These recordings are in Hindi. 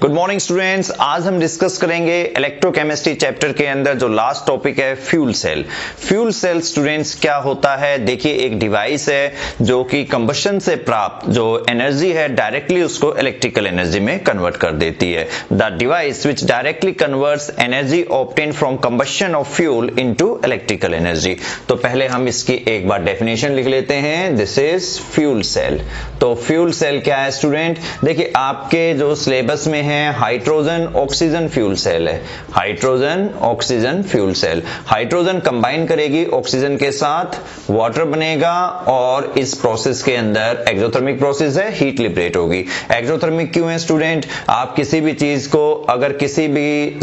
गुड मॉर्निंग स्टूडेंट्स आज हम डिस्कस करेंगे इलेक्ट्रोकेमिस्ट्री चैप्टर के अंदर जो लास्ट टॉपिक है fuel cell fuel cell students क्या होता है? देखिए, एक डिवाइस है जो कि कंबशन से प्राप्त, जो एनर्जी है डायरेक्टली उसको इलेक्ट्रिकल एनर्जी में कन्वर्ट कर देती है. The device which directly converts energy obtained from combustion of fuel into electrical energy तो पहले हम इसकी एक बार डेफिनेशन लिख लेते हैं. दिस इज़ फ्यूल सेल तो फ्यूल सेल क्या है स्टूडेंट देखिए, आपके जो सिलेबस में है हाइड्रोजन ऑक्सीजन फ्यूल सेल है। Hydrogen oxygen fuel cell hydrogen combine करेगी ऑक्सीजन के साथ वाटर बनेगा और इस प्रोसेस के अंदर एक्जोथर्मिक प्रोसेस है हीट लिबरेट होगी। एक्सोथर्मिक क्यों है स्टूडेंट आप किसी भी चीज़ को अगर किसी भी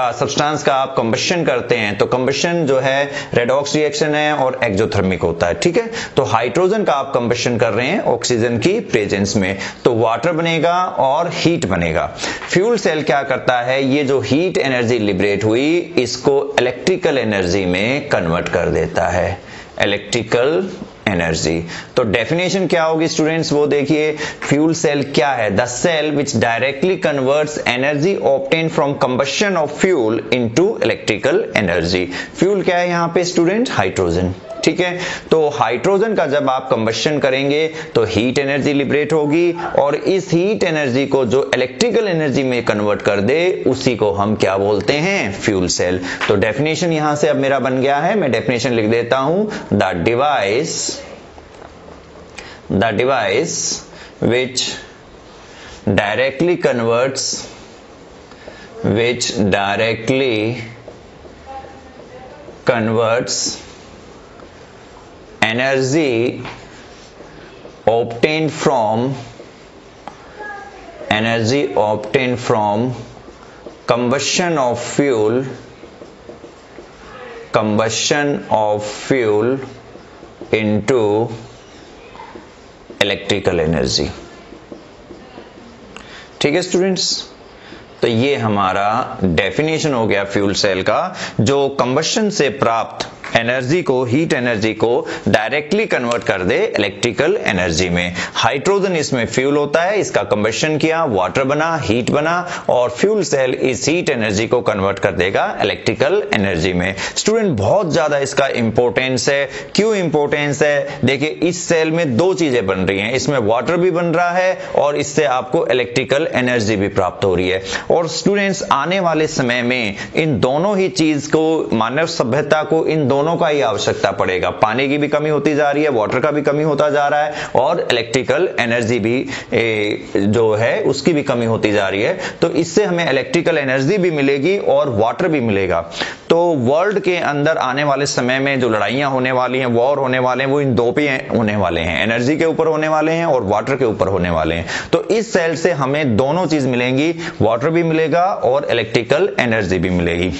सब्सटेंस का आप कंबशन करते हैं तो कंबशन जो है रेडॉक्स रिएक्शन है और एक्जोथर्मिक होता है, ठीक है? तो हाइड्रोजन का आप कंबशन कर रहे हैं ऑक्सीजन की प्रेजेंस में तो वाटर बनेगा और हीट बनेगा। फ्यूल सेल क्या करता है? ये जो हीट एनर्जी लिबरेट हुई, इसको इलेक्ट्रिकल एनर्जी में कन्वर्ट कर देता है। इलेक्ट्रिकल एनर्जी तो डेफिनेशन क्या होगी स्टूडेंट्स वो देखिए फ्यूल सेल क्या है? The cell which directly converts energy obtained from combustion of fuel into electrical energy fuel क्या है यहाँ पे स्टूडेंट हाइड्रोजन ठीक है? तो हाइड्रोजन का जब आप कंबशन करेंगे तो हीट एनर्जी लिबरेट होगी और इस हीट एनर्जी को जो इलेक्ट्रिकल एनर्जी में कन्वर्ट कर दे, उसी को हम क्या बोलते हैं? फ्यूल सेल तो डेफिनेशन यहाँ से अब मेरा बन गया है। मैं डेफिनेशन लिख देता हूँ। The device the device which directly converts which directly converts energy obtained from energy obtained from combustion of fuel combustion of fuel into electrical energy ठीक है स्टूडेंट्स तो ये हमारा डेफिनेशन हो गया फ्यूल सेल का जो कंबशन से प्राप्त एनर्जी को हीट एनर्जी को डायरेक्टली कन्वर्ट कर दे इलेक्ट्रिकल एनर्जी में। हाइड्रोजन इसमें फ्यूल होता है, इसका कंबेशन किया वाटर बना हीट बना, और फ्यूल सेल इस हीट एनर्जी को कन्वर्ट कर देगा इलेक्ट्रिकल एनर्जी में। स्टूडेंट बहुत ज़्यादा इसका इंपॉर्टेंस है। क्यों इंपॉर्टेंस है? देखिए, इस सेल में दो चीज़ें बन रही हैं। इसमें वाटर भी बन रहा है और इससे आपको इलेक्ट्रिकल एनर्जी भी प्राप्त हो रही है। और स्टूडेंट्स आने वाले समय में इन दोनों ही चीज़ को, मानव सभ्यता को इन दोनों दोनों का ही आवश्यकता पड़ेगा। पानी की भी कमी होती जा रही है वाटर का भी कमी होता जा रहा है और इलेक्ट्रिकल एनर्जी भी ए, जो है उसकी भी कमी होती जा रही है। तो इससे हमें इलेक्ट्रिकल एनर्जी भी मिलेगी और वाटर भी मिलेगा। तो वर्ल्ड के अंदर आने वाले समय में जो लड़ाइयाँ होने वाली हैं वॉर होने वाले हैं वो इन दो पे होने वाले हैं। एनर्जी के ऊपर होने वाले हैं और वाटर के ऊपर होने वाले हैं। तो इस सेल से हमें दोनों चीज़ मिलेंगी वाटर भी मिलेगा और इलेक्ट्रिकल एनर्जी भी मिलेगी।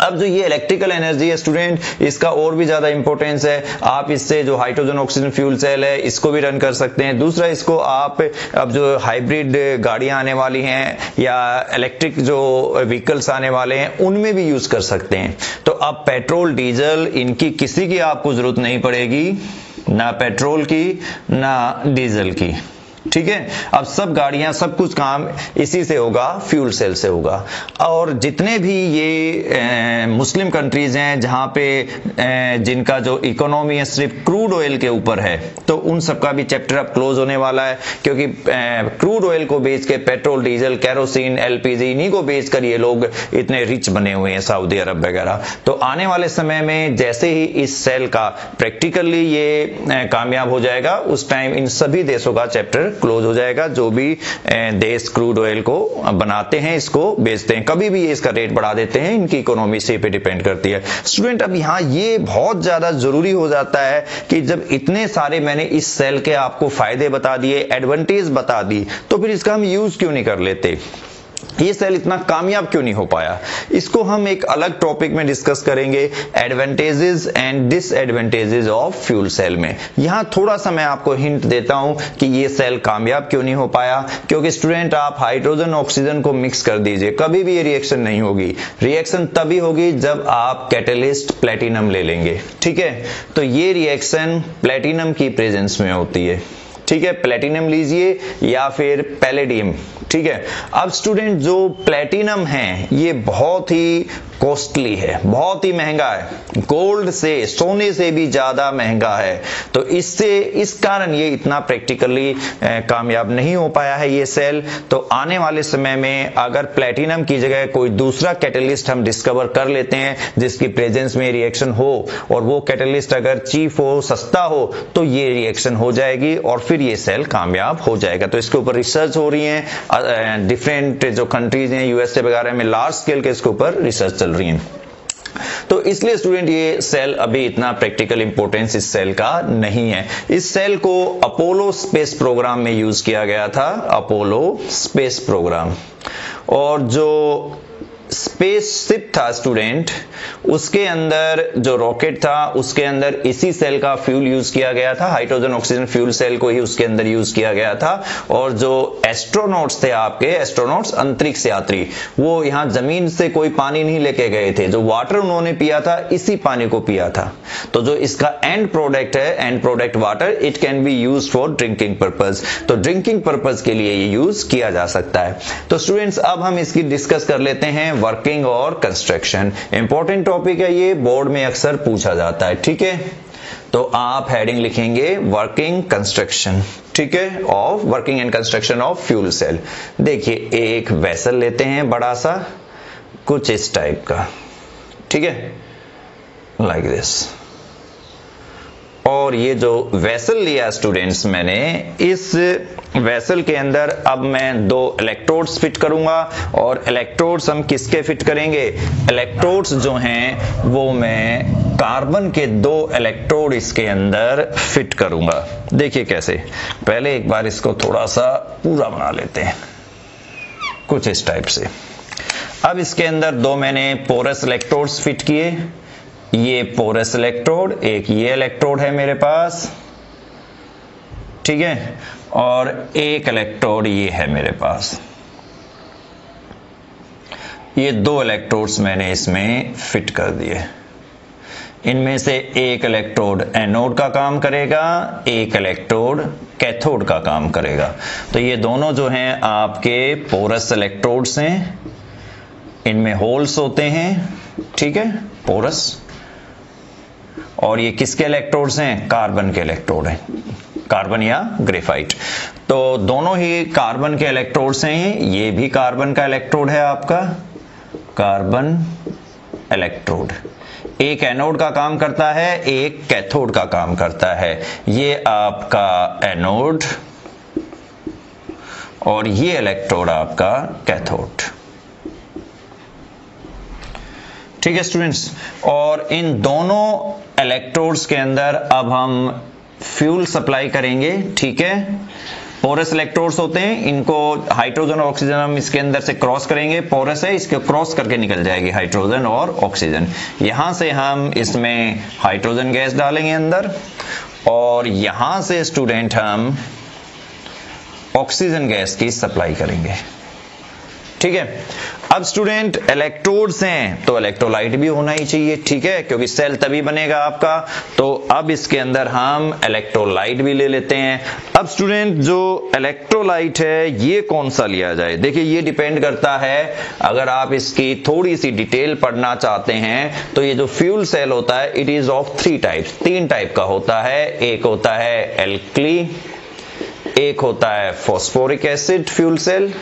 अब जो ये इलेक्ट्रिकल एनर्जी है स्टूडेंट इसका और भी ज़्यादा इंपॉर्टेंस है। आप इससे जो हाइड्रोजन ऑक्सीजन फ्यूल सेल है, इसको भी रन कर सकते हैं। दूसरा, इसको आप अब जो हाइब्रिड गाड़ियाँ आने वाली हैं या इलेक्ट्रिक जो व्हीकल्स आने वाले हैं, उनमें भी यूज़ कर सकते हैं। तो अब पेट्रोल डीजल इनकी किसी की आपको ज़रूरत नहीं पड़ेगी, ना पेट्रोल की, ना डीजल की। ठीक है? अब सब गाड़ियाँ सब कुछ काम इसी से होगा फ्यूल सेल से होगा। और जितने भी ये ए, मुस्लिम कंट्रीज़ हैं जहाँ पे ए, जिनका जो इकोनॉमी है सिर्फ़ क्रूड ऑयल के ऊपर है तो उन सबका भी चैप्टर अब क्लोज होने वाला है क्योंकि क्रूड ऑयल को बेच के पेट्रोल डीजल कैरोसिन एलपीजी इन्हीं को बेच कर ये लोग इतने रिच बने हुए हैं सऊदी अरब वगैरह। तो आने वाले समय में जैसे ही इस सेल का प्रैक्टिकली ये कामयाब हो जाएगा उस टाइम इन सभी देशों का चैप्टर क्लोज हो जाएगा, जो भी देश क्रूड ऑयल को बनाते हैं, इसको बेचते हैं। कभी भी ये इसका रेट बढ़ा देते हैं, इनकी इकोनॉमी से पे डिपेंड करती है। स्टूडेंट अब यहाँ ये बहुत ज़्यादा ज़रूरी हो जाता है कि जब इतने सारे मैंने इस सेल के आपको फ़ायदे बता दिए एडवांटेज बता दी तो फिर इसका हम यूज़ क्यों नहीं कर लेते? ये सेल इतना कामयाब क्यों नहीं हो पाया? इसको हम एक अलग टॉपिक में डिस्कस करेंगे advantages and disadvantages of fuel cell में। यहाँ थोड़ा सा मैं आपको हिंट देता हूँ कि ये सेल कामयाब क्यों नहीं हो पाया, क्योंकि स्टूडेंट आप हाइड्रोजन ऑक्सीजन को मिक्स कर दीजिए, कभी भी ये रिएक्शन नहीं होगी। रिएक्शन तभी होगी जब आप कैटेलिस्ट प्लेटिनम ले लेंगे, ठीक है? तो ये रिएक्शन प्लेटिनम की प्रेजेंस में होती है। ठीक है प्लेटिनम लीजिए या फिर पैलेडियम ठीक है। अब स्टूडेंट जो प्लेटिनम है, ये बहुत ही कॉस्टली है, बहुत ही महँगा है। गोल्ड से, सोने से भी ज़्यादा महँगा है। तो इससे, इस कारण ये इतना प्रैक्टिकली कामयाब नहीं हो पाया है ये सेल तो आने वाले समय में अगर प्लेटिनम की जगह कोई दूसरा कैटलिस्ट हम डिस्कवर कर लेते हैं, जिसकी प्रेजेंस में रिएक्शन हो, और वो कैटलिस्ट अगर चीफ हो, सस्ता हो तो ये रिएक्शन हो जाएगी और फिर ये सेल कामयाब हो जाएगा। तो इसके ऊपर रिसर्च हो रही है डिफरेंट जो कंट्रीज़ हैं यूएसए वगैरह में लार्ज स्केल के इसके ऊपर रिसर्च चल रही हैं। तो इसलिए स्टूडेंट ये सेल अभी इतना प्रैक्टिकल इंपोर्टेंस इस सेल का नहीं है। इस सेल को अपोलो स्पेस प्रोग्राम में यूज़ किया गया था अपोलो स्पेस प्रोग्राम और जो स्पेसशिप था स्टूडेंट उसके अंदर जो रॉकेट था, उसके अंदर इसी सेल का फ्यूल यूज़ किया गया था हाइड्रोजन ऑक्सीजन फ्यूल सेल को ही उसके अंदर यूज़ किया गया था, और जो एस्ट्रोनॉट्स थे आपके एस्ट्रोनॉट्स अंतरिक्ष यात्री, वो यहाँ ज़मीन से कोई पानी नहीं लेके गए थे, जो वाटर उन्होंने पिया था, इसी पानी को पिया था। तो जो इसका एंड प्रोडक्ट है end product water it can be use for drinking purpose तो ड्रिंकिंग पर्पज के लिए ये यूज़ किया जा सकता है। तो स्टूडेंट्स अब हम इसकी डिस्कस कर लेते हैं वर्किंग और कंस्ट्रक्शन इंपॉर्टेंट टॉपिक है ये बोर्ड में अक्सर पूछा जाता है, ठीक है? तो आप हेडिंग लिखेंगे वर्किंग कंस्ट्रक्शन ठीक है? Of working and construction of fuel cell देखिए, एक वेसल लेते हैं, बड़ा सा, कुछ इस टाइप का, ठीक है? लाइक दिस और ये जो वेसल लिया स्टूडेंट्स मैंने, इस वेसल के अंदर अब मैं दो इलेक्ट्रोड्स फिट करूँगा और इलेक्ट्रोड्स हम किसके फिट करेंगे? इलेक्ट्रोड्स जो हैं, वो मैं कार्बन के दो इलेक्ट्रोड इसके अंदर फिट करूँगा। देखिए कैसे। पहले एक बार इसको थोड़ा सा पूरा बना लेते हैं। कुछ इस टाइप से। अब इसके अंदर दो मैंने पोरस इलेक्ट्रोड्स फिट किए। ये पोरस इलेक्ट्रोड एक ये इलेक्ट्रोड है मेरे पास। ठीक है? और एक इलेक्ट्रोड ये है मेरे पास। ये दो इलेक्ट्रोड्स मैंने इसमें फिट कर दिए। इनमें से एक इलेक्ट्रोड एनोड का काम करेगा, एक इलेक्ट्रोड कैथोड का काम करेगा। तो ये दोनों जो हैं आपके पोरस इलेक्ट्रोड्स हैं। इनमें होल्स होते हैं। ठीक है? पोरस और ये किसके इलेक्ट्रोड्स हैं? कार्बन के इलेक्ट्रोड हैं। कार्बन या ग्रेफाइट तो दोनों ही कार्बन के इलेक्ट्रोड्स हैं ये। भी कार्बन का इलेक्ट्रोड है आपका। कार्बन इलेक्ट्रोड एक एनोड का काम करता है, एक कैथोड का काम करता है। ये आपका एनोड और ये इलेक्ट्रोड आपका कैथोड ठीक है स्टूडेंट्स और इन दोनों इलेक्ट्रोड्स के अंदर अब हम फ्यूल सप्लाई करेंगे, ठीक है? पोरस इलेक्ट्रोड्स होते हैं, इनको हाइड्रोजन और ऑक्सीजन हम इसके अंदर से क्रॉस करेंगे पोरस है, इसके क्रॉस करके निकल जाएगी हाइड्रोजन और ऑक्सीजन यहाँ से हम इसमें हाइड्रोजन गैस डालेंगे अंदर, और यहाँ से स्टूडेंट हम ऑक्सीजन गैस की सप्लाई करेंगे। ठीक है? अब स्टूडेंट इलेक्ट्रोड्स हैं तो इलेक्ट्रोलाइट भी होना ही चाहिए, ठीक है? क्योंकि सेल तभी बनेगा आपका। तो अब इसके अंदर हम इलेक्ट्रोलाइट भी ले लेते हैं। अब स्टूडेंट जो इलेक्ट्रोलाइट है, ये कौन सा लिया जाए? देखिए, ये डिपेंड करता है, अगर आप इसकी थोड़ी सी डिटेल पढ़ना चाहते हैं तो ये जो फ्यूल सेल होता है it is of three types तीन टाइप का होता है, एक होता है एल्कली एक होता है phosphoric acid fuel cell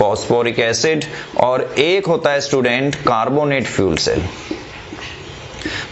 phosphoric acid और एक होता है स्टूडेंट कार्बोनेट फ्यूल सेल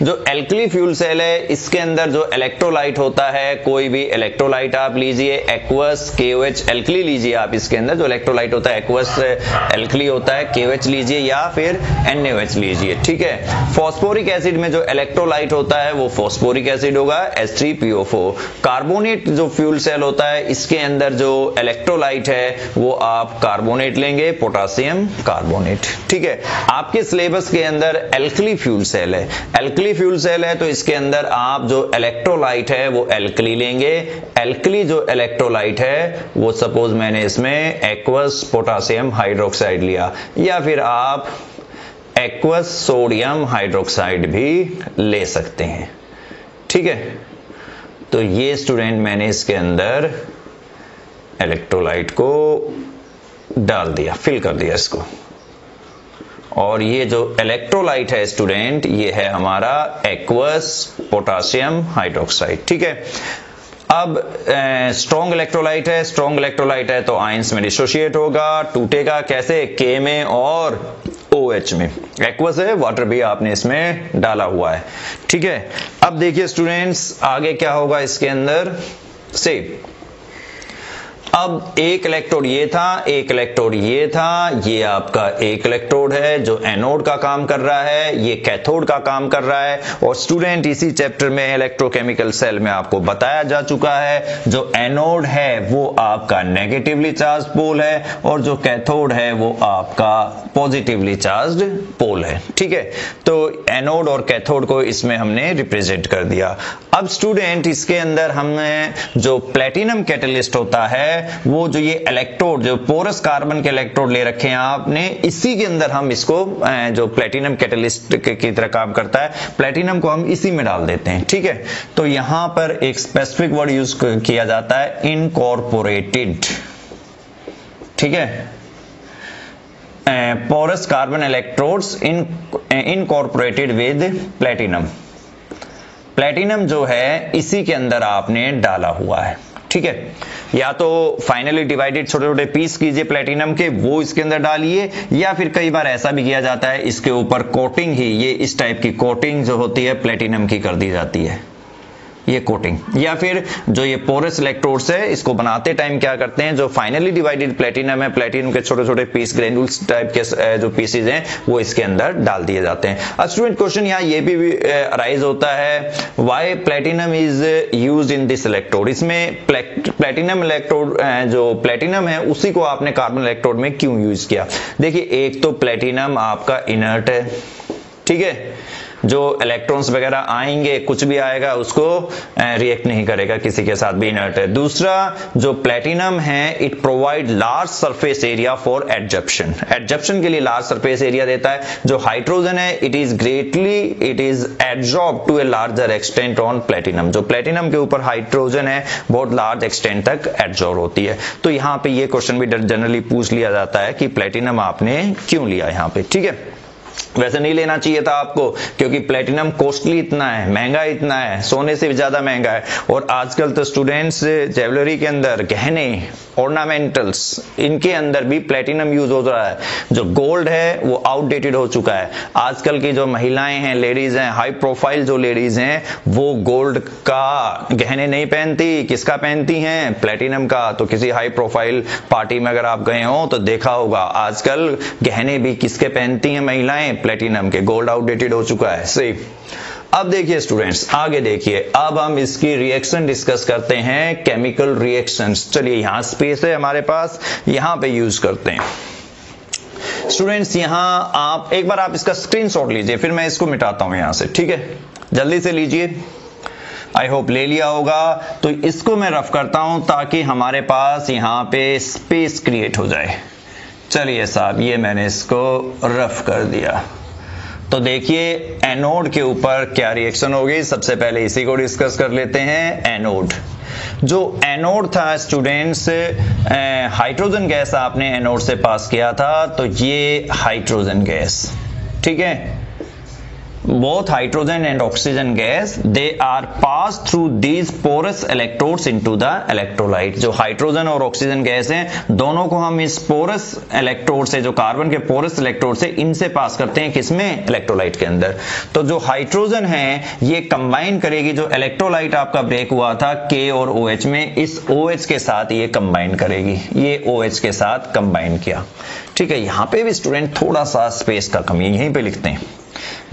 जो एल्कली फ्यूल सेल है, इसके अंदर जो इलेक्ट्रोलाइट होता है, कोई भी इलेक्ट्रोलाइट आप लीजिए एक्वस केओएच एल्कली लीजिए आप इसके अंदर, जो इलेक्ट्रोलाइट होता है एक्वस एल्कली होता है केओएच लीजिए या फिर एनएच लीजिए, ठीक है? फॉस्फोरिक एसिड में जो इलेक्ट्रोलाइट होता है, वो फॉस्फोरिक एसिड होगा H3PO4 कार्बोनेट जो फ्यूल सेल होता है, इसके अंदर जो इलेक्ट्रोलाइट है, वो आप कार्बोनेट लेंगे पोटासियम कार्बोनेट ठीक है? आपके सिलेबस के अंदर एल्कली फ्यूल सेल है एल्कली फ्यूल सेल है तो इसके अंदर आप जो इलेक्ट्रोलाइट है, वो एल्कली लेंगे। एल्कली जो इलेक्ट्रोलाइट है, वो सपोज़ मैंने इसमें एक्वस पोटासियम हाइड्रोक्साइड लिया। या फिर आप एक्वस सोडियम हाइड्रोक्साइड भी ले सकते हैं। ठीक है? तो ये स्टूडेंट मैंने इसके अंदर इलेक्ट्रोलाइट को डाल दिया फिल कर दिया इसको। और ये जो इलेक्ट्रोलाइट है स्टूडेंट ये है हमारा एक्वस पोटासियम हाइड्रोक्साइड ठीक है? अब स्ट्रॉन्ग इलेक्ट्रोलाइट है स्ट्रॉन्ग इलेक्ट्रोलाइट है तो आयंस में डिसोशिएट होगा, टूटेगा कैसे? के में और ओ OH में। एक्वस है वाटर भी आपने इसमें डाला हुआ है, ठीक है? अब देखिए स्टूडेंट्स आगे क्या होगा इसके अंदर? से अब एक इलेक्ट्रोड ये था, एक इलेक्ट्रोड ये था, ये आपका एक इलेक्ट्रोड है जो एनोड का काम कर रहा है, ये कैथोड का काम कर रहा है और स्टूडेंट इसी चैप्टर में इलेक्ट्रोकेमिकल सेल में आपको बताया जा चुका है, जो एनोड है वो आपका नेगेटिवली चार्ज पोल है और जो कैथोड है वो आपका पॉजिटिवली चार्ज पोल है। ठीक है? तो एनोड और कैथोड को इसमें हमने रिप्रेजेंट कर दिया। अब स्टूडेंट इसके अंदर हमने जो प्लेटिनम कैटलिस्ट होता है वो जो ये इलेक्ट्रोड जो पोरस कार्बन के इलेक्ट्रोड ले रखे हैं आपने, इसी के अंदर हम इसको जो प्लेटिनम कैटलिस्ट की तरह काम करता है प्लेटिनम को हम इसी में डाल देते हैं, ठीक है? तो यहाँ पर एक स्पेसिफिक वर्ड यूज़ किया जाता है इनकॉर्पोरेटेड ठीक है? Porous carbon electrodes in incorporated with platinum platinum जो है, इसी के अंदर आपने डाला हुआ है, ठीक है? या तो फाइनली डिवाइडेड छोटे छोटे पीस कीजिए प्लेटिनम के, वो इसके अंदर डालिए, या फिर कई बार ऐसा भी किया जाता है, इसके ऊपर कोटिंग ही, ये इस टाइप की कोटिंग जो होती है प्लेटिनम की कर दी जाती है। ये कोटिंग। या फिर जो ये पोरस इलेक्ट्रोड्स है, इसको बनाते टाइम क्या करते हैं? जो फाइनली डिवाइडेड प्लेटिनम है प्लेटिनम के छोटे छोटे पीस ग्रेनुल्स टाइप के जो पीसेज हैं, वो इसके अंदर डाल दिए जाते हैं। स्टूडेंट क्वेश्चन यहाँ ये भी अराइज होता है why platinum is use in this electrode इसमें प्लेटिनम इलेक्ट्रोड जो प्लेटिनम है, उसी को आपने कार्बन इलेक्ट्रोड में क्यों यूज़ किया? देखिए, एक तो प्लेटिनम आपका इनर्ट है, ठीक है? जो इलेक्ट्रॉन्स वगैरह आएँगे, कुछ भी आएगा, उसको रिएक्ट नहीं करेगा, किसी के साथ भी इनर्ट है। दूसरा, जो प्लेटिनम है it provide large surface area for adsorption adsorption के लिए लार्ज सरफेस एरिया देता है। जो हाइड्रोजन है it is greatly it is adsorb to a larger extent on platinum जो प्लेटिनम के ऊपर हाइड्रोजन है, बहुत लार्ज एक्सटेंट तक एडजॉर्ब होती है। तो यहाँ पे ये क्वेश्चन भी जनरली पूछ लिया जाता है कि प्लेटिनम आपने क्यों लिया यहाँ पे? ठीक है? वैसे नहीं लेना चाहिए था आपको, क्योंकि प्लेटिनम कॉस्टली इतना है, महँगा इतना है, सोने से भी ज़्यादा महँगा है। और आजकल तो स्टूडेंट्स ज्वेलरी के अंदर गहने ऑर्नामेंटल्स इनके अंदर भी प्लेटिनम यूज़ हो रहा है। जो गोल्ड है, वो आउटडेटेड हो चुका है। आजकल की जो महिलाएँ हैं लेडीज़ हैं हाई प्रोफ़ाइल जो लेडीज़ हैं, वो गोल्ड का गहने नहीं पहनती। किसका पहनती हैं? प्लेटिनम का। तो किसी हाई प्रोफ़ाइल पार्टी में अगर आप गए हो तो देखा होगा, आजकल गहने भी किसके पहनती हैं महिलाएँ? प्लेटिनम के गोल्ड आउटडेटेड हो चुका है सही अब देखिए स्टूडेंट्स आगे देखिए, अब हम इसकी रिएक्शन डिस्कस करते हैं केमिकल रिएक्शंस चलिए यहाँ स्पेस है हमारे पास, यहाँ पे यूज़ करते हैं. स्टूडेंट्स यहाँ आप, एक बार आप इसका स्क्रीनशॉट लीजिए, फिर मैं इसको मिटाता हूँ यहाँ से, ठीक है? जल्दी से लीजिए। आई होप ले लिया होगा। तो इसको मैं रफ करता हूँ ताकि हमारे पास यहाँ पे स्पेस क्रिएट हो जाए। चलिए साहब, ये मैंने इसको रफ कर दिया। तो देखिए एनोड के ऊपर क्या रिएक्शन होगी? सबसे पहले इसी को डिस्कस कर लेते हैं एनोड जो एनोड था स्टूडेंट्स हाइड्रोजन गैस आपने एनोड से पास किया था तो ये हाइड्रोजन गैस ठीक है? Both hydrogen and oxygen gas, they are passed through these porous electrodes into the electrolyte. जो हाइड्रोजन और ऑक्सीजन गैस हैं, दोनों को हम इस पोरस इलेक्ट्रोड से, जो कार्बन के पोरस इलेक्ट्रोड से, इनसे पास करते हैं किसमें? इलेक्ट्रोलाइट के अंदर। तो जो हाइड्रोजन है, ये कंबाइन करेगी, जो इलेक्ट्रोलाइट आपका ब्रेक हुआ था के और OH में, इस OH के साथ ये कंबाइन करेगी। ये OH के साथ कंबाइन किया। ठीक है, यहाँ पे भी स्टूडेंट थोड़ा सा स्पेस का कमी, यहीं पे लिखते हैं।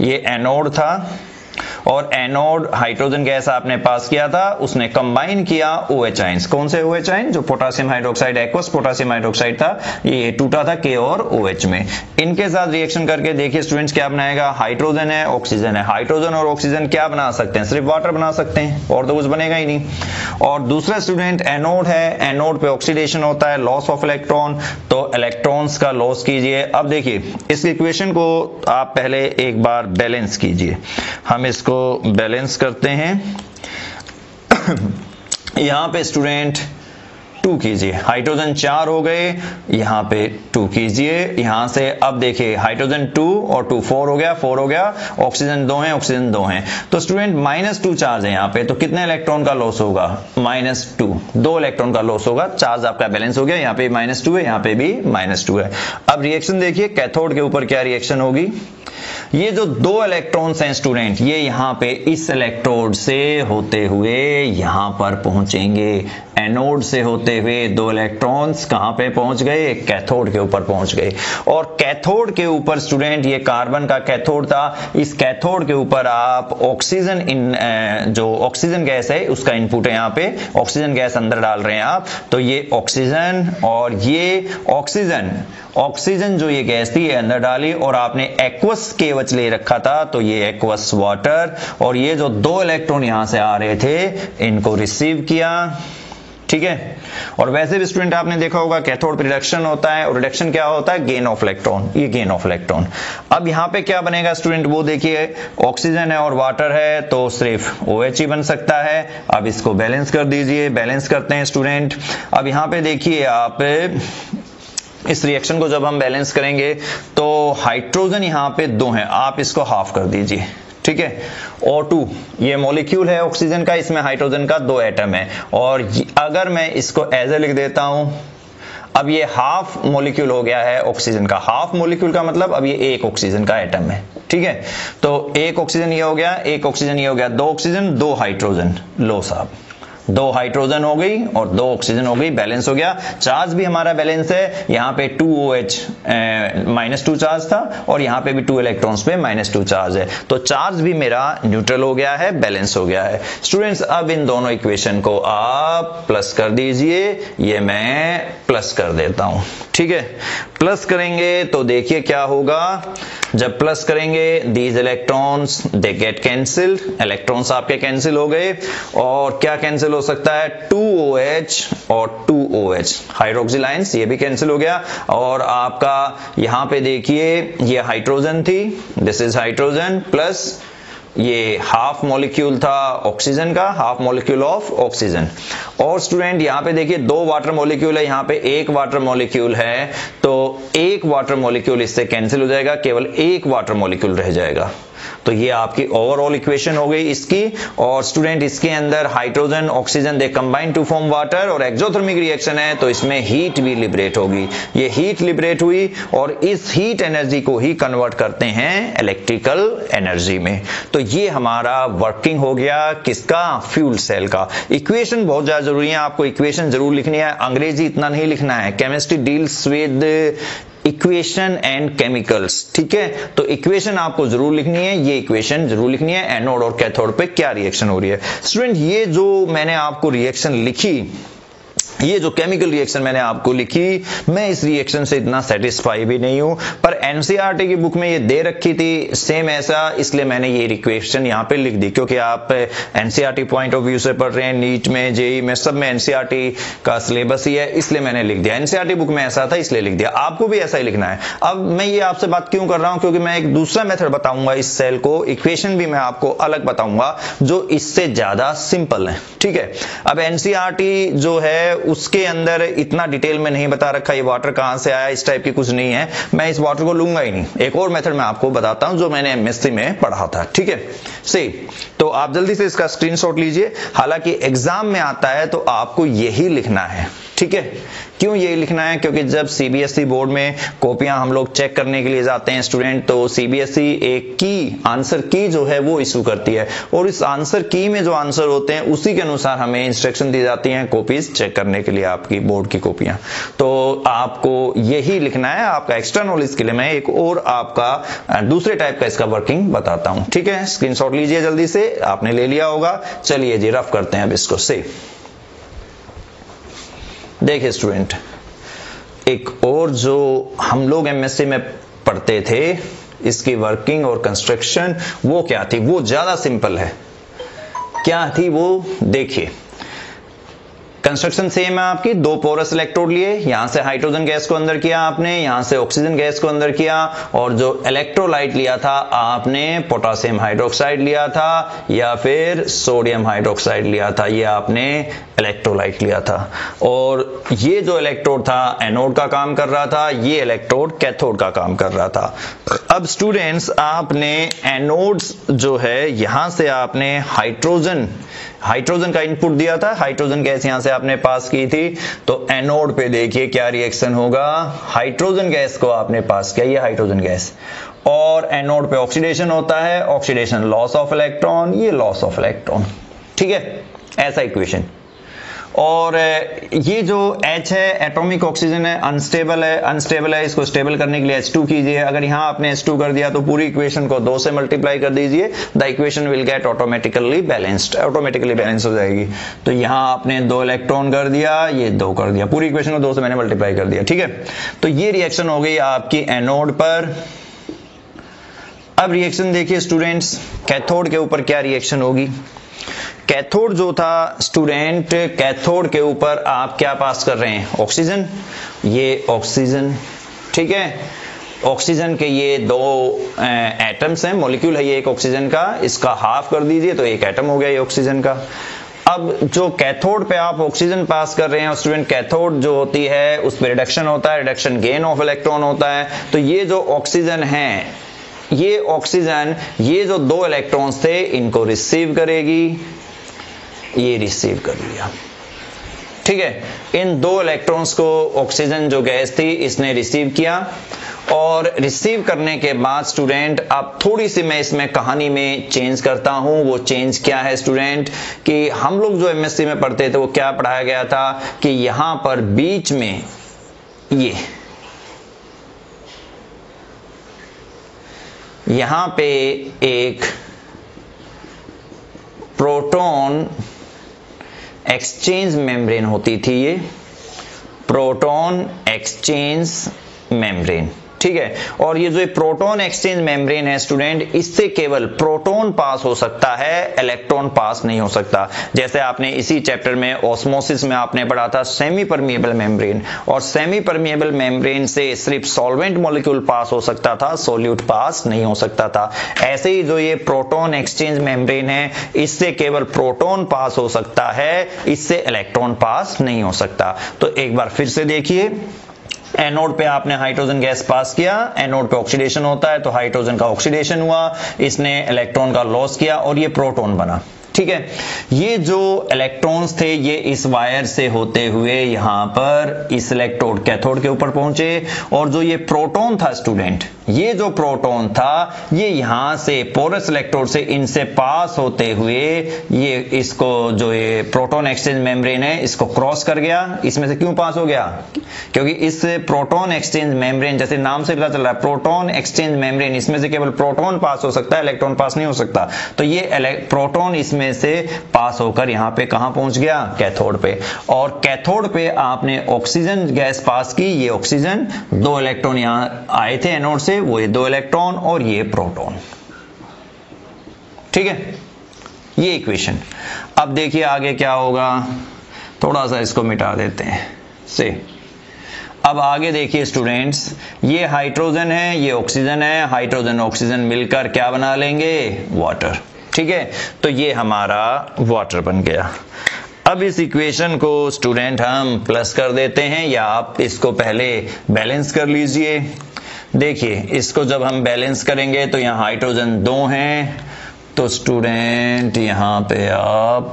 ये एनोड था और एनोड हाइड्रोजन गैस आपने पास किया था, उसने कंबाइन किया ओ एच आइंस कौन से ओ एच आइन जो potassium hydroxide aqueous potassium hydroxide था, ये टूटा था के और ओ एच में। इनके साथ रिएक्शन करके देखिए स्टूडेंट्स क्या बनाएगा? हाइड्रोजन है ऑक्सीजन है। हाइड्रोजन और ऑक्सीजन क्या बना सकते हैं? सिर्फ़ वाटर बना सकते हैं, और तो कुछ बनेगा ही नहीं। और दूसरा स्टूडेंट एनोड है। एनोड पे ऑक्सीडेशन होता है लॉस ऑफ़ इलेक्ट्रॉन तो इलेक्ट्रॉन्स का लॉस कीजिए। अब देखिए, इस इक्वेशन को आप पहले एक बार बैलेंस कीजिए। हम इसको बैलेंस करते हैं। यहाँ पे स्टूडेंट टू कीजिए। हाइड्रोजन चार हो गए, यहाँ पे टू कीजिए। यहाँ से अब देखिए हाइड्रोजन टू और टू फोर हो गया फोर हो गया ऑक्सीजन दो है ऑक्सीजन दो है। तो स्टूडेंट माइनस टू चार्ज है यहाँ पे तो कितने इलेक्ट्रॉन का लॉस होगा? माइनस टू दो इलेक्ट्रॉन का लॉस होगा चार्ज आपका बैलेंस हो गया, यहाँ पे माइनस टू है, यहाँ पे भी माइनस टू है। अब रिएक्शन देखिए कैथोड के ऊपर क्या रिएक्शन होगी? ये जो दो इलेक्ट्रॉन्स हैं स्टूडेंट ये यहाँ पे इस इलेक्ट्रोड से होते हुए यहाँ पर पहुँचेंगे। एनोड से होते हुए दो इलेक्ट्रॉन्स कहाँ पे पहुँच गए? कैथोड के ऊपर पहुँच गए। और कैथोड के ऊपर स्टूडेंट ये कार्बन का कैथोड था। इस कैथोड के ऊपर आप ऑक्सीजन इन जो ऑक्सीजन गैस है, उसका इनपुट है यहाँ पे। ऑक्सीजन गैस अंदर डाल रहे हैं आप। तो ये ऑक्सीजन और ये ऑक्सीजन ऑक्सीजन जो ये गैस थी ये अंदर डाली और आपने एक्वस केवच ले रखा था तो ये एक्वस वाटर और ये जो दो इलेक्ट्रॉन यहाँ से आ रहे थे, इनको रिसीव किया। ठीक है? और वैसे भी स्टूडेंट आपने देखा होगा, कैथोड रिडक्शन होता है और रिडक्शन क्या होता है? गेन ऑफ़ इलेक्ट्रॉन, ये गेन ऑफ़ इलेक्ट्रॉन। अब यहाँ पे क्या बनेगा स्टूडेंट? वो देखिए, ऑक्सीजन है और वाटर है तो सिर्फ़ ओ OH ही बन सकता है। अब इसको बैलेंस कर दीजिए, बैलेंस करते हैं स्टूडेंट। अब यहाँ पे देखिए आप इस रिएक्शन को जब हम बैलेंस करेंगे तो हाइड्रोजन यहाँ पे दो हैं। आप इसको हाफ़ कर दीजिए, ठीक है? O2 ये मॉलिक्यूल है ऑक्सीजन का, इसमें हाइड्रोजन का दो एटम है। और अगर मैं इसको एज ए लिख देता हूँ, अब ये हाफ़ मॉलिक्यूल हो गया है ऑक्सीजन का। हाफ़ मॉलिक्यूल का मतलब अब ये एक ऑक्सीजन का एटम है, ठीक है? तो एक ऑक्सीजन ये हो गया, एक ऑक्सीजन ये हो गया, दो ऑक्सीजन दो हाइड्रोजन लो साहब। दो हाइड्रोजन हो गई और दो ऑक्सीजन हो गई बैलेंस हो गया। चार्ज भी हमारा बैलेंस है। यहाँ पे two O H minus two charge था और यहाँ पे भी टू इलेक्ट्रॉन्स पे माइनस टू चार्ज है। तो चार्ज भी मेरा न्यूट्रल हो गया है बैलेंस हो गया है। स्टूडेंट्स अब इन दोनों इक्वेशन को आप प्लस कर दीजिए। ये मैं प्लस कर देता हूँ। ठीक है? प्लस करेंगे तो देखिए क्या होगा। जब प्लस करेंगे these electrons they get cancelled electrons आपके कैंसिल हो गए। और क्या कैंसिल हो सकता है टू ओ एच और two O H. Hydroxyl ions ये भी कैंसिल हो गया। और आपका यहाँ पे देखिए, ये हाइड्रोजन थी। दिस इज़ हाइड्रोजन प्लस ये हाफ़ मॉलिक्यूल था ऑक्सीजन का हाफ़ मॉलिक्यूल ऑफ़ ऑक्सीजन और स्टूडेंट यहाँ पे देखिए, दो वाटर मॉलिक्यूल है, यहाँ पे एक वाटर मॉलिक्यूल है। तो एक वाटर मॉलिक्यूल इससे कैंसिल हो जाएगा, केवल एक वाटर मॉलिक्यूल रह जाएगा। तो ये आपकी ओवरऑल इक्वेशन हो गई इसकी और स्टूडेंट इसके अंदर hydrogen oxygen they combine to form water और एक्सोथर्मिक रिएक्शन है तो इसमें हीट भी लिबरेट होगी। ये हीट लिबरेट हुई और इस हीट एनर्जी को ही कन्वर्ट करते हैं इलेक्ट्रिकल एनर्जी में। तो ये हमारा वर्किंग हो गया किसका? फ्यूल सेल का। इक्वेशन बहुत ज़्यादा ज़रूरी है, आपको इक्वेशन ज़रूर लिखनी है। अंग्रेज़ी इतना नहीं लिखना है। Chemistry deals with equation and chemicals ठीक है? तो इक्वेशन आपको ज़रूर लिखनी है, ये इक्वेशन ज़रूर लिखनी है एनोड और कैथोड पे क्या रिएक्शन हो रही है? स्टूडेंट ये जो मैंने आपको रिएक्शन लिखी ये जो केमिकल रिएक्शन मैंने आपको लिखी, मैं इस रिएक्शन से इतना सेटिस्फाई भी नहीं हूँ, पर एनसीईआरटी e की बुक में ये दे रखी थी सेम ऐसा, इसलिए मैंने ये रिक्वेशन यहाँ पे लिख दी, क्योंकि आप एनसीईआरटी पॉइंट ऑफ़ व्यू से पढ़ रहे हैं, नीट में, जेई में, सब में एनसीईआरटी e का सिलेबस ही है, इसलिए मैंने लिख दिया। एनसीईआरटी बुक में ऐसा था, इसलिए लिख दिया। आपको भी ऐसा ही लिखना है। अब मैं ये आपसे बात क्यों कर रहा हूँ, क्योंकि मैं एक दूसरा मेथड बताऊँगा इस सेल को इक्वेशन भी मैं आपको अलग बताऊँगा, जो इससे ज़्यादा सिंपल है, ठीक है? अब एनसीईआरटी e जो है उसके अंदर इतना डिटेल में नहीं बता रखा, ये वाटर कहाँ से आया, इस टाइप की कुछ नहीं है। मैं इस वाटर को लूँगा ही नहीं। एक और मेथड मैं आपको बताता हूँ, जो मैंने एमएससी में पढ़ा था। ठीक है? सी तो आप जल्दी से इसका स्क्रीनशॉट लीजिए। हालाँकि एग्ज़ाम में आता है तो आपको यही लिखना है। ठीक है? क्यों ये लिखना है? क्योंकि जब सीबीएसई बोर्ड में कॉपियाँ हम लोग चेक करने के लिए जाते हैं स्टूडेंट तो सीबीएसई एक की आंसर की जो है वो इशू करती है। और इस आंसर की में जो आंसर होते हैं, उसी के अनुसार हमें इंस्ट्रक्शन दी जाती हैं कॉपीज चेक करने के लिए आपकी बोर्ड की कॉपियाँ तो आपको यही लिखना है। आपका एक्स्ट्रा नॉलेज के लिए मैं एक और आपका, दूसरे टाइप का इसका वर्किंग बताता हूँ। ठीक है? स्क्रीनशॉट लीजिए जल्दी से। आपने ले लिया होगा। चलिए जी, रफ करते हैं अब इसको। से देखिए स्टूडेंट एक और जो हम लोग एमएससी में पढ़ते थे, इसकी वर्किंग और कंस्ट्रक्शन वो क्या थी? वो ज़्यादा सिंपल है। क्या थी वो? देखिए कंस्ट्रक्शन सेम है आपकी। दो पोरस इलेक्ट्रोड लिए। यहाँ से हाइड्रोजन गैस को अंदर किया आपने, यहाँ से ऑक्सीजन गैस को अंदर किया, और जो इलेक्ट्रोलाइट लिया था, आपने पोटासियम हाइड्रोक्साइड लिया था, या फिर सोडियम हाइड्रोक्साइड लिया था, ये आपने इलेक्ट्रोलाइट लिया था। और ये जो इलेक्ट्रोड था एनोड का काम कर रहा था, ये इलेक्ट्रोड कैथोड का काम कर रहा था। अब स्टूडेंट्स आपने एनोड्स जो है, यहाँ से आपने हाइड्रोजन हाइड्रोजन का इनपुट दिया था। हाइड्रोजन गैस यहाँ से आपने पास की थी तो एनोड पे देखिए क्या रिएक्शन होगा। हाइड्रोजन गैस को आपने पास किया, ये हाइड्रोजन गैस और एनोड पे ऑक्सीडेशन होता है ऑक्सीडेशन लॉस ऑफ़ इलेक्ट्रॉन ये लॉस ऑफ़ इलेक्ट्रॉन ठीक है? ऐसा इक्वेशन और ये जो H है एटॉमिक ऑक्सीजन है अनस्टेबल है अनस्टेबल है, इसको स्टेबल करने के लिए H2 कीजिए। अगर यहाँ आपने H2 कर दिया तो पूरी इक्वेशन को दो से मल्टीप्लाई कर दीजिए। The equation will get automatically balanced automatically balance हो जाएगी। तो यहाँ आपने दो इलेक्ट्रॉन कर दिया, ये दो कर दिया। पूरी इक्वेशन को दो से मैंने मल्टीप्लाई कर दिया, ठीक है? तो ये रिएक्शन हो गई आपकी एनोड पर। अब रिएक्शन देखिए स्टूडेंट्स कैथोड के ऊपर क्या रिएक्शन होगी? कैथोड जो था स्टूडेंट कैथोड के ऊपर आप क्या पास कर रहे हैं? ऑक्सीजन ये ऑक्सीजन ठीक है? ऑक्सीजन के ये दो एटम्स हैं मॉलिक्यूल है ये एक ऑक्सीजन का, इसका हाफ़ कर दीजिए तो एक एटम हो गया ये ऑक्सीजन का। अब जो कैथोड पे आप ऑक्सीजन पास कर रहे हैं स्टूडेंट कैथोड जो होती है, उस पर रिडक्शन होता है रिडक्शन गेन ऑफ़ इलेक्ट्रॉन होता है। तो ये जो ऑक्सीजन है, ये ऑक्सीजन ये जो दो इलेक्ट्रॉन्स थे, इनको रिसीव करेगी। ये रिसीव कर लिया। ठीक है? इन दो इलेक्ट्रॉन्स को ऑक्सीजन जो गैस थी, इसने रिसीव किया और रिसीव करने के बाद स्टूडेंट अब थोड़ी सी मैं इसमें कहानी में चेंज करता हूँ। वो चेंज क्या है स्टूडेंट कि हम लोग जो एमएससी में पढ़ते थे, वो क्या पढ़ाया गया था? कि यहाँ पर बीच में ये, यहाँ पे एक प्रोटॉन एक्सचेंज मेम्ब्रेन होती थी ये प्रोटॉन एक्सचेंज मेम्ब्रेन। ठीक है? और ये जो प्रोटॉन एक्सचेंज मेम्ब्रेन है स्टूडेंट इससे केवल प्रोटॉन पास हो सकता है इलेक्ट्रॉन पास नहीं हो सकता। जैसे आपने इसी चैप्टर में ऑस्मोसिस में आपने पढ़ा था सेमी परमिएबल मेम्ब्रेन और सेमी परमिएबल मेम्ब्रेन से सिर्फ़ सॉल्वेंट मॉलिक्यूल पास हो सकता था सोल्यूट पास नहीं हो सकता था। ऐसे ही जो ये प्रोटोन एक्सचेंज मेम्ब्रेन है, इससे केवल प्रोटोन पास हो सकता है, इससे इलेक्ट्रॉन पास नहीं हो सकता। तो एक बार फिर से देखिए। एनोड पे आपने हाइड्रोजन गैस पास किया, एनोड पे ऑक्सीडेशन होता है तो हाइड्रोजन का ऑक्सीडेशन हुआ, इसने इलेक्ट्रॉन का लॉस किया और ये प्रोटॉन बना। ठीक है? ये जो इलेक्ट्रॉन्स थे, ये इस वायर से होते हुए यहाँ पर इस इलेक्ट्रोड कैथोड के ऊपर पहुँचे और जो ये प्रोटॉन था, स्टूडेंट ये जो प्रोटॉन था, ये यहाँ से पोरस इलेक्ट्रोड से इनसे पास होते हुए ये इसको जो ये प्रोटॉन एक्सचेंज मेम्ब्रेन है, इसको क्रॉस कर गया। इसमें से क्यों पास हो गया? क्योंकि इस प्रोटॉन एक्सचेंज मेम्ब्रेन जैसे नाम से पता चल रहा है, प्रोटॉन एक्सचेंज मेम्ब्रेन, इसमें से केवल प्रोटॉन पास हो सकता है, इलेक्ट्रॉन पास नहीं हो सकता। तो ये प्रोटॉन इसमें से पास होकर यहाँ पे कहाँ पहुँच गया? कैथोड पे। और कैथोड पे आपने ऑक्सीजन गैस पास की, ये ऑक्सीजन, दो इलेक्ट्रॉन यहाँ आए थे एनोड से वो ये दो इलेक्ट्रॉन और ये प्रोटॉन। ठीक है? ये इक्वेशन। अब देखिए आगे क्या होगा। थोड़ा सा इसको मिटा देते हैं। से। अब आगे देखिए स्टूडेंट्स ये हाइड्रोजन है, ये ऑक्सीजन है हाइड्रोजन ऑक्सीजन मिलकर क्या बना लेंगे? वाटर ठीक है? तो ये हमारा वाटर बन गया। अब इस इक्वेशन को स्टूडेंट हम प्लस कर देते हैं या आप इसको पहले बैलेंस कर लीजिए। देखिए, इसको जब हम बैलेंस करेंगे तो यहाँ हाइड्रोजन दो हैं तो स्टूडेंट यहाँ पे आप,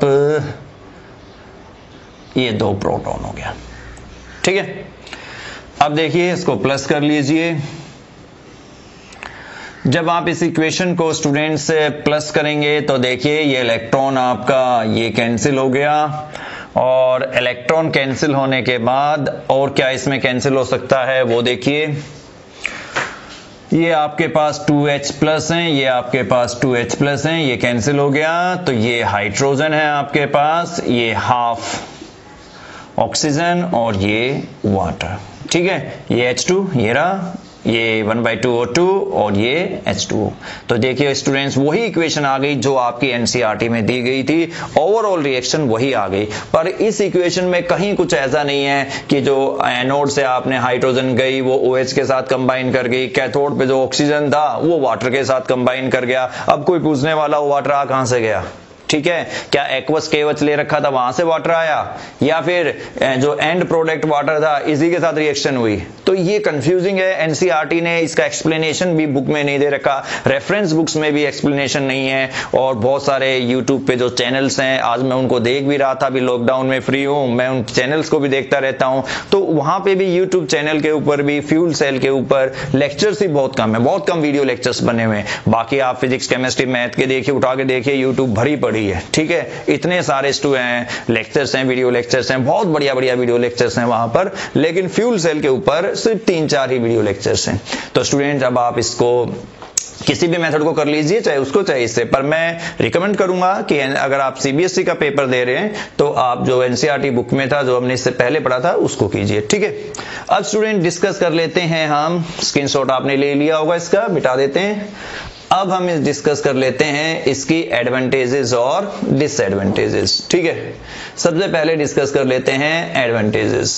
ये दो प्रोटॉन हो गया। ठीक है? अब देखिए, इसको प्लस कर लीजिए। जब आप इस इक्वेशन को स्टूडेंट से प्लस करेंगे तो देखिए, ये इलेक्ट्रॉन आपका ये कैंसिल हो गया। और इलेक्ट्रॉन कैंसिल होने के बाद और क्या इसमें कैंसिल हो सकता है, वो देखिए। ये आपके पास 2H प्लस है, ये आपके पास 2H प्लस है, ये कैंसिल हो गया तो ये हाइड्रोजन है आपके पास, ये हाफ़ ऑक्सीजन और ये वाटर। ठीक है, ये H2 ये रहा ये one by two O two और ये एच टू ओ। तो देखिए स्टूडेंट्स वही इक्वेशन आ गई जो आपकी एनसीईआरटी में दी गई थी। ओवरऑल रिएक्शन वही आ गई। पर इस इक्वेशन में कहीं कुछ ऐसा नहीं है कि जो एनोड से आपने हाइड्रोजन गई, वो ओ OH के साथ कंबाइन कर गई कैथोड पे जो ऑक्सीजन था, वो वाटर के साथ कंबाइन कर गया। अब कोई पूछने वाला वो वाटर आ कहाँ से गया? ठीक है? क्या एक्वस केवच ले रखा था? वहाँ से वाटर आया। या फिर जो एंड प्रोडक्ट वाटर था, इसी के साथ रिएक्शन हुई। तो ये कंफ्यूजिंग है। एनसीईआरटी ने इसका एक्सप्लेनेशन भी बुक में नहीं दे रखा। रेफरेंस बुक्स में भी एक्सप्लेनेशन नहीं है। और बहुत सारे यूट्यूब पे जो चैनल्स हैं, आज मैं उनको देख भी रहा था। अभी लॉकडाउन में फ्री हूँ। मैं उन चैनल्स को भी देखता रहता हूँ। तो वहाँ पे भी यूट्यूब चैनल के ऊपर भी फ्यूल सेल के ऊपर लेक्चर्स ही बहुत कम है। बहुत कम वीडियो लेक्चर्स बने हुए बाकी आप फिजिक्स केमिस्ट्री मैथ के देखिए, उठा के देखिए यूट्यूब भरी पड़ी है। ठीक है? इतने सारे स्टू हैं लेक्चर्स हैं वीडियो लेक्चर्स हैं, बहुत बढ़िया बढ़िया वीडियो लेक्चर्स हैं वहाँ पर, लेकिन फ्यूल सेल के ऊपर सिर्फ़ तीन चार ही वीडियो लेक्चर्स हैं। तो स्टूडेंट अब आप इसको किसी भी मेथड को कर लीजिए, चाहे उसको, चाहे इससे। पर मैं रिकमेंड करूँगा कि अगर आप सीबीएसई का पेपर दे रहे हैं तो आप जो एनसीईआरटी बुक में था, जो हमने इससे पहले पढ़ा था, उसको कीजिए। ठीक है? अब स्टूडेंट डिस्कस कर लेते हैं हम। स्क्रीनशॉट आपने ले लिया होगा इसका, मिटा देते हैं। अब हम इस डिस्कस कर लेते हैं इसकी एडवांटेजेस और डिसएडवांटेजेस ठीक है? सबसे पहले डिस्कस कर लेते हैं एडवांटेजेस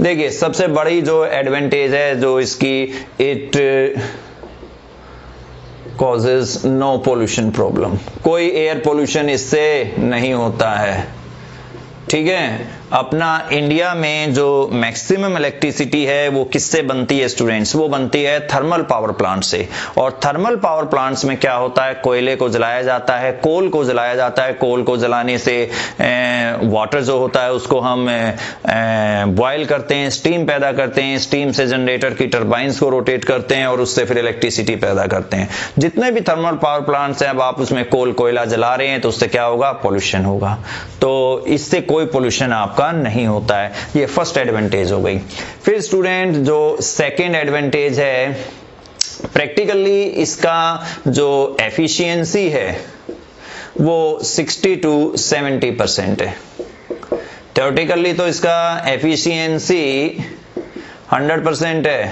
देखिए, सबसे बड़ी जो एडवांटेज है, जो इसकी it causes no pollution problem कोई एयर पोल्यूशन इससे नहीं होता है। ठीक है? अपना इंडिया में जो मैक्सिमम इलेक्ट्रिसिटी है, वो किससे बनती है स्टूडेंट्स वो बनती है थर्मल पावर प्लांट से। और थर्मल पावर प्लांट्स में क्या होता है? कोयले को जलाया जाता है कोल को जलाया जाता है। कोल को जलाने से वाटर जो होता है, उसको हम बॉयल करते हैं स्टीम पैदा करते हैं। स्टीम से जनरेटर की टर्बाइंस को रोटेट करते हैं और उससे फिर इलेक्ट्रिसिटी पैदा करते हैं। जितने भी थर्मल पावर प्लांट्स हैं, अब आप उसमें कोल कोयला जला रहे हैं तो उससे क्या होगा? पोल्यूशन होगा। तो इससे कोई पोल्यूशन आपका आपका नहीं होता है। ये फ़र्स्ट एडवांटेज हो गई। फिर स्टूडेंट जो सेकेंड एडवांटेज है प्रैक्टिकली इसका जो एफिशिएंसी है, वो 60 टू 70 परसेंट है। थ्योरेटिकली तो इसका एफिशिएंसी 100 परसेंट है,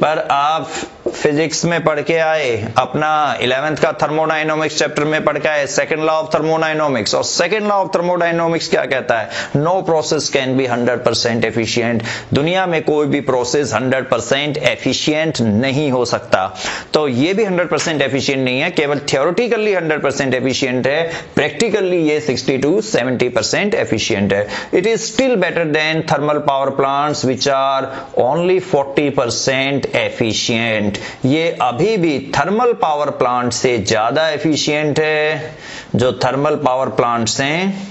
पर आप फिजिक्स में पढ़ के आए, अपना इलेवेंथ का थर्मोडाइनोमिक्स चैप्टर में पढ़ के आए सेकंड लॉ ऑफ़ थर्मोडाइनोमिक्स और सेकंड लॉ ऑफ़ थर्मोडाइनोमिक्स क्या कहता है? No process can be 100 percent efficient दुनिया में कोई भी प्रोसेस 100 परसेंट एफिशियंट नहीं हो सकता। तो ये भी 100 परसेंट एफिशियंट नहीं है, केवल थियोरिटिकली 100 परसेंट एफिशियंट है प्रैक्टिकली ये 60 टू 70 परसेंट एफिशियंट है। It is still better than thermal power plants which are only 40 percent efficient ये अभी भी थर्मल पावर प्लांट से ज़्यादा एफिशिएंट है। जो थर्मल पावर प्लांट्स हैं,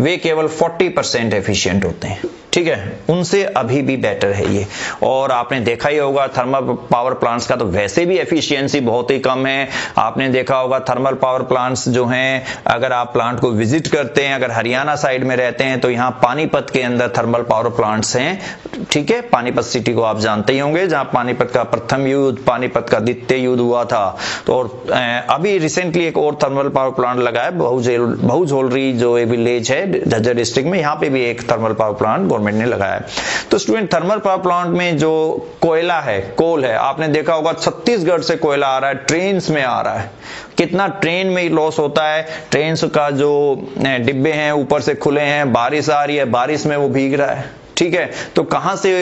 वे केवल 40 परसेंट एफिशियंट होते हैं। ठीक है? उनसे अभी भी बेटर है ये। और आपने देखा ही होगा थर्मल पावर प्लांट्स का तो वैसे भी एफिशिएंसी बहुत ही कम है। आपने देखा होगा थर्मल पावर प्लांट्स जो हैं, अगर आप प्लांट को विज़िट करते हैं, अगर हरियाणा साइड में रहते हैं तो यहाँ पानीपत के अंदर थर्मल पावर प्लांट्स हैं। ठीक है? पानीपत सिटी को आप जानते ही होंगे, जहाँ पानीपत का प्रथम युद्ध, पानीपत का द्वितीय युद्ध हुआ था। तो और अभी रिसेंटली एक और थर्मल पावर प्लांट लगा है बहुझोलरी जो विलेज है, झज्जर डिस्ट्रिक्ट में, यहाँ पे भी एक थर्मल पावर प्लांट गवर्नमेंट ने लगाया है। तो स्टूडेंट थर्मल पावर प्लांट में जो कोयला है कोल है, आपने देखा होगा छत्तीसगढ़ से कोयला आ रहा है ट्रेन में आ रहा है। कितना ट्रेन में लॉस होता है ट्रेन का जो डिब्बे हैं, ऊपर से खुले हैं, बारिश आ रही है, बारिश में वो भीग रहा है। ठीक है? तो कहाँ से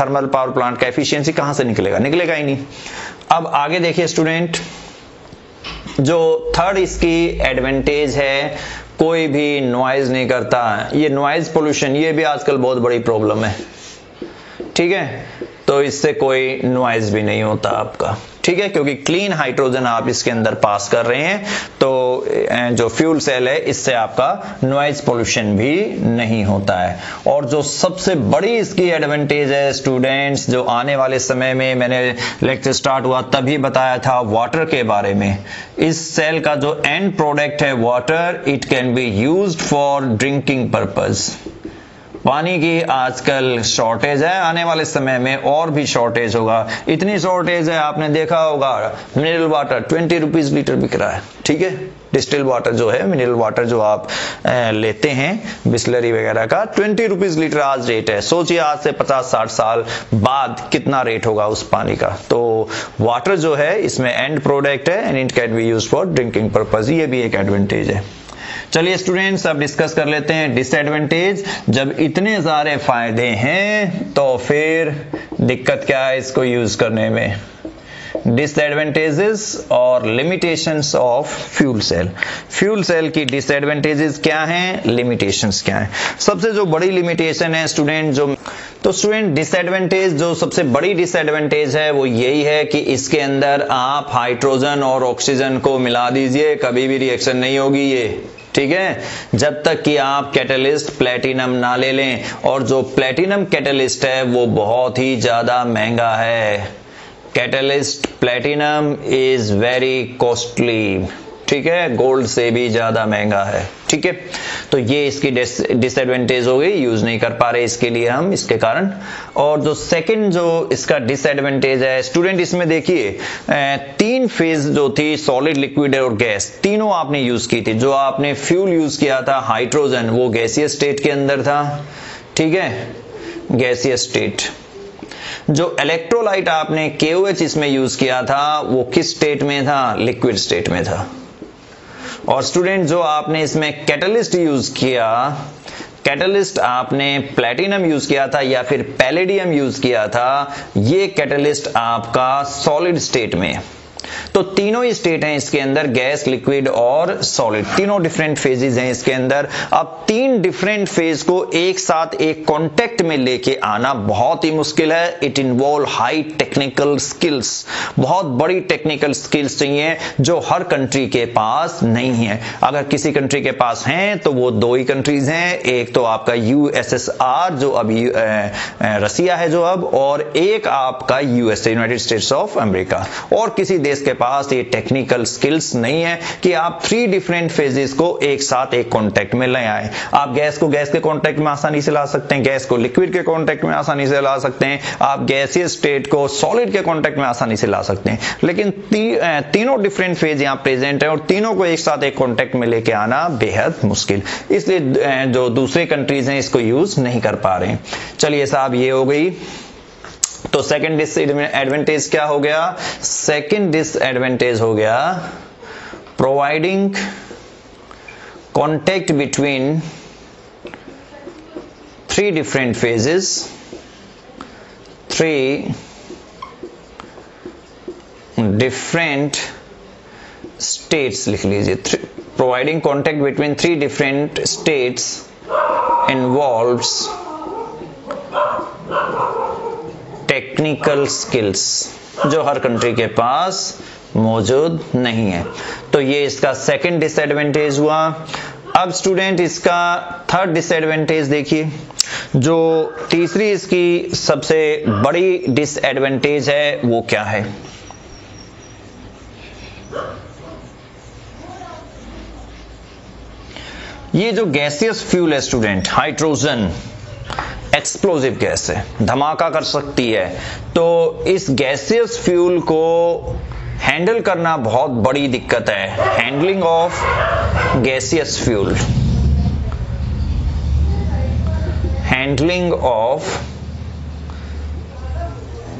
थर्मल पावर प्लांट का एफिशिएंसी कहाँ से निकलेगा? निकलेगा ही नहीं। अब आगे देखिए स्टूडेंट जो थर्ड इसकी एडवांटेज है कोई भी नॉइज़ नहीं करता। ये नॉइज़ पोल्यूशन ये भी आजकल बहुत बड़ी प्रॉब्लम है। ठीक है? तो इससे कोई नॉइज़ भी नहीं होता आपका। ठीक है, क्योंकि क्लीन हाइड्रोजन आप इसके अंदर पास कर रहे हैं तो जो फ्यूल सेल है, इससे आपका नॉइज़ पोल्यूशन भी नहीं होता है। और जो सबसे बड़ी इसकी एडवांटेज है स्टूडेंट्स जो आने वाले समय में मैंने लेक्चर स्टार्ट हुआ, तभी बताया था वाटर के बारे में। इस सेल का जो एंड प्रोडक्ट है water it can be used for drinking purpose पानी की आजकल शॉर्टेज है, आने वाले समय में और भी शॉर्टेज होगा। इतनी शॉर्टेज है, आपने देखा होगा mineral water twenty rupees litre बिक रहा है। ठीक है? डिस्टिल वाटर जो है मिनरल वाटर जो आप लेते हैं, बिस्लरी वगैरह का ट्वेंटी रुपीज़ लीटर आज रेट है। सोचिए, आज से पचास, साठ साल बाद कितना रेट होगा उस पानी का। तो वाटर जो है, इसमें एंड प्रोडक्ट है and it can be use for drinking purpose ये भी एक एडवांटेज है। चलिए स्टूडेंट्स अब डिस्कस कर लेते हैं डिसएडवांटेज जब इतने सारे फ़ायदे हैं तो फिर दिक्कत क्या है इसको यूज़ करने में? डिसएडवांटेजेस और limitations of fuel cell fuel cell की डिसएडवांटेजेस क्या हैं? लिमिटेशंस क्या हैं? सबसे जो बड़ी लिमिटेशन है स्टूडेंट जो तो स्टूडेंट डिसएडवांटेज जो सबसे बड़ी डिसएडवांटेज है, वो यही है कि इसके अंदर आप हाइड्रोजन और ऑक्सीजन को मिला दीजिए, कभी भी रिएक्शन नहीं होगी ये। ठीक है? जब तक कि आप कैटलिस्ट प्लेटिनम ना ले लें, और जो प्लेटिनम कैटलिस्ट है, वो बहुत ही ज़्यादा महँगा है। Catalyst platinum is very costly ठीक है? गोल्ड से भी ज़्यादा महँगा है। ठीक है? तो ये इसकी डिसएडवांटेज हो गई। यूज़ नहीं कर पा रहे इसके लिए हम, इसके कारण। और जो सेकंड जो इसका डिसएडवांटेज है स्टूडेंट इसमें देखिए तीन फ़ेज़ जो थी सॉलिड लिक्विड और गैस तीनों आपने यूज़ की थी। जो आपने फ्यूल यूज़ किया था हाइड्रोजन वो गैसीय स्टेट के अंदर था। ठीक है? गैसीय स्टेट जो इलेक्ट्रोलाइट आपने के इसमें यूज़ किया था, वो किस स्टेट में था? लिक्विड स्टेट में था। और स्टूडेंट जो आपने इसमें कैटलिस्ट यूज़ किया कैटलिस्ट आपने प्लेटिनम यूज़ किया था या फिर पैलेडियम यूज़ किया था, ये कैटलिस्ट आपका सॉलिड स्टेट में तो तीनों ही स्टेट हैं इसके अंदर गैस लिक्विड और सॉलिड तीनों डिफरेंट फेजेस हैं इसके अंदर। अब तीन डिफरेंट फ़ेज़ को एक साथ एक कॉन्टेक्ट में लेके आना बहुत ही मुश्किल है। It involve high technical skills बहुत बड़ी टेक्निकल स्किल्स चाहिए जो हर कंट्री के पास नहीं है। अगर किसी कंट्री के पास हैं तो वो दो ही कंट्रीज़ हैं। एक तो आपका यूएसएसआर जो अभी रसिया है जो अब, और एक आपका USA United States of America और किसी देश के पास ये टेक्निकल स्किल्स नहीं है कि आप थ्री डिफरेंट फेजेस को एक साथ एक कॉन्टेक्ट में ले आए। आप गैस को गैस के कॉन्टेक्ट में आसानी से ला सकते हैं गैस को लिक्विड के कॉन्टेक्ट में आसानी से ला सकते हैं आप गैसीय स्टेट को सॉलिड के कॉन्टेक्ट में आसानी से ला सकते हैं। लेकिन ती, तीनों डिफरेंट फ़ेज़ यहाँ प्रेजेंट है और तीनों को एक साथ एक कॉन्टेक्ट में लेके आना बेहद मुश्किल। इसलिए जो दूसरे कंट्रीज़ हैं इसको यूज़ नहीं कर पा रहे चलिए साहब ये हो गई तो सेकंड डिसएडवांटेज क्या हो गया? सेकंड डिसएडवांटेज हो गया providing contact between three different phases three different states लिख लीजिए providing contact between three different states involve technical skills जो हर कंट्री के पास मौजूद नहीं है। तो ये इसका सेकंड डिसएडवांटेज हुआ। अब स्टूडेंट इसका थर्ड डिसएडवांटेज देखिए, जो तीसरी इसकी सबसे बड़ी डिसएडवांटेज है, वो क्या है? ये जो गैसियस फ्यूल है स्टूडेंट हाइड्रोजन एक्सप्लोजिव गैस है, धमाका कर सकती है। तो इस गैसियस फ्यूल को हैंडल करना बहुत बड़ी दिक्कत है। Handling of gaseous fuel handling of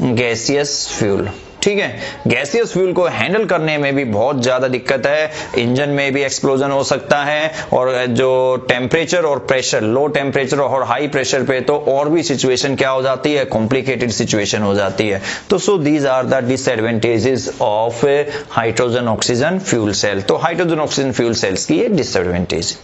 gaseous fuel ठीक है? गैसियस फ्यूल को हैंडल करने में भी बहुत ज़्यादा दिक्कत है। इंजन में भी एक्सप्लोजन हो सकता है और जो टेम्परेचर और प्रेशर, लो टेम्परेचर और हाई प्रेशर पे तो और भी सिचुएशन क्या हो जाती है? कॉम्प्लिकेटेड सिचुएशन हो जाती है। तो so these are the disadvantages of hydrogen oxygen fuel cell तो हाइड्रोजन ऑक्सीजन फ्यूल सेल्स की ये डिसएडवांटेज